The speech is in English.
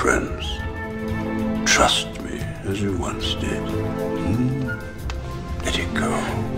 friends. Trust me as you once did. Hmm? Let it go.